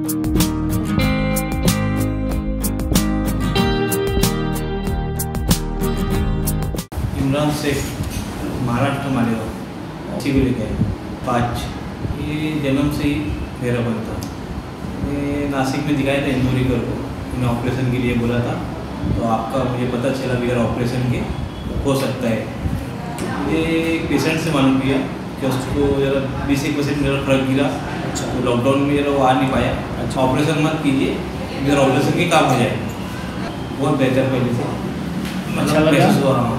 इमरान शेख, महाराष्ट्र मालेगांव चिवले के पाँच। ये जन्म से ही मेरा बनता मैं नासिक में दिखाया था इंदौरी कर को। उन्हें ऑपरेशन के लिए बोला था। तो आपका मुझे पता चला बगैर ऑपरेशन के हो सकता है। ये पेशेंट से मालूम किया कि उसको जरा बीस एक परसेंट मेरा फ़र्क गिरा। अच्छा तो लॉकडाउन में जरा वो आ नहीं पाया अच्छा। ऑपरेशन मत कीजिए मेरा ऑपरेशन के काम हो जाए बहुत बेहतर पहले से अच्छा लगा? हाँ